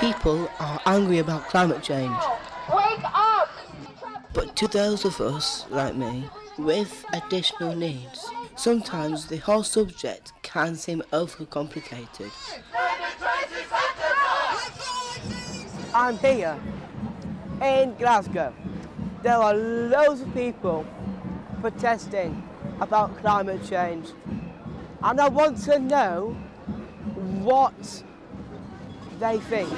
People are angry about climate change. Wake up! But to those of us, like me, with additional needs, sometimes the whole subject can seem overcomplicated. I'm here in Glasgow. There are loads of people protesting about climate change. And I want to know what they think.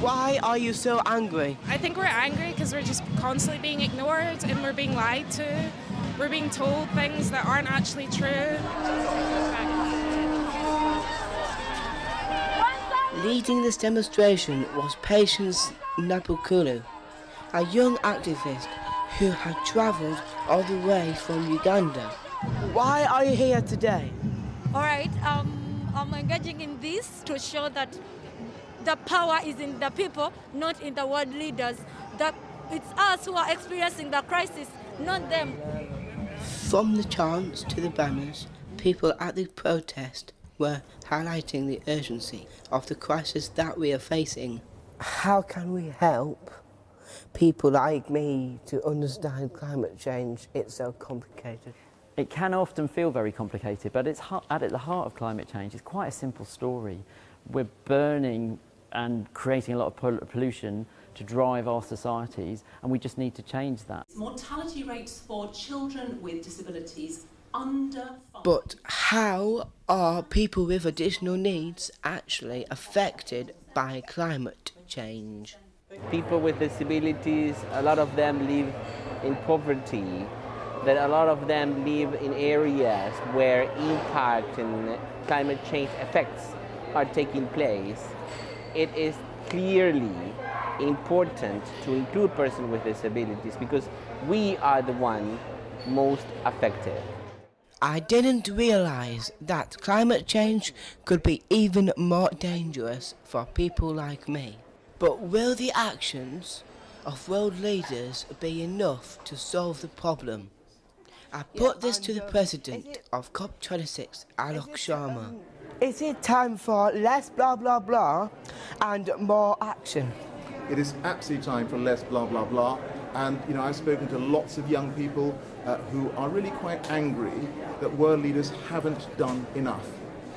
Why are you so angry? I think we're angry because we're just constantly being ignored and we're being lied to. We're being told things that aren't actually true. Leading this demonstration was Patience Nabukalu, a young activist who had travelled all the way from Uganda. Why are you here today? All right, um, I'm engaging in this to show that the power is in the people, not in the world leaders. That it's us who are experiencing the crisis, not them. From the chants to the banners, people at the protest were highlighting the urgency of the crisis that we are facing. How can we help people like me to understand climate change? It's so complicated. It can often feel very complicated, but it's at the heart of climate change. It's quite a simple story. We're burning and creating a lot of pollution to drive our societies, and we just need to change that. Mortality rates for children with disabilities under. But how are people with additional needs actually affected by climate change? People with disabilities, a lot of them live in poverty that a lot of them live in areas where impact and climate change effects are taking place. It is clearly important to include persons with disabilities because we are the one most affected. I didn't realize that climate change could be even more dangerous for people like me. But will the actions of world leaders be enough to solve the problem? I put this to the president of COP26, Alok Sharma. Is it time for less blah blah blah and more action? It is absolutely time for less blah blah blah. And you know, I've spoken to lots of young people uh, who are really quite angry that world leaders haven't done enough.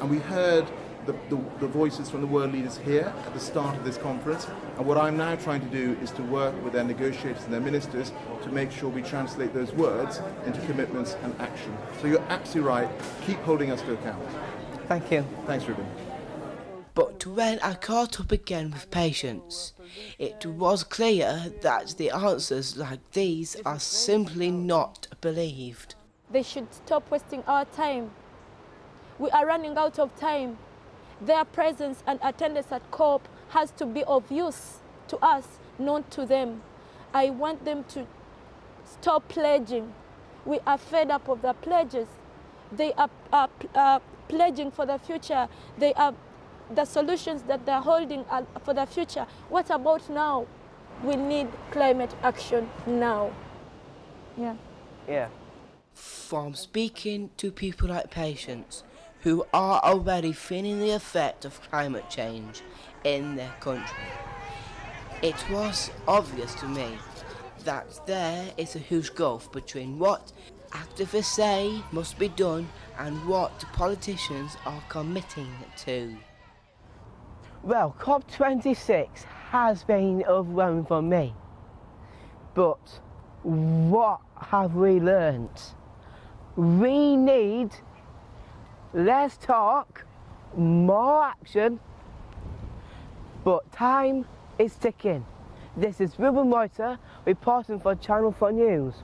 And we heard the, the, the, voices from the world leaders here at the start of this conference. And what I'm now trying to do is to work with their negotiators and their ministers to make sure we translate those words into commitments and action. So you're absolutely right. Keep holding us to account. Thank you. Thanks, Ruben. But when I caught up again with Patience, it was clear that the answers like these are simply not believed. They should stop wasting our time. We are running out of time. Their presence and attendance at COP has to be of use to us, not to them. I want them to stop pledging. We are fed up of the pledges. They are, are, are pledging for the future. They are the solutions that they're holding for the future. What about now? We need climate action now. Yeah. Yeah. From speaking to people like Patience, who are already feeling the effect of climate change in their country. It was obvious to me that there is a huge gulf between what activists say must be done and what politicians are committing to. Well, COP26 has been overwhelming for me. But what have we learnt? We need less talk, more action, but time is ticking. This is Ruben Reuter reporting for Channel 4 News.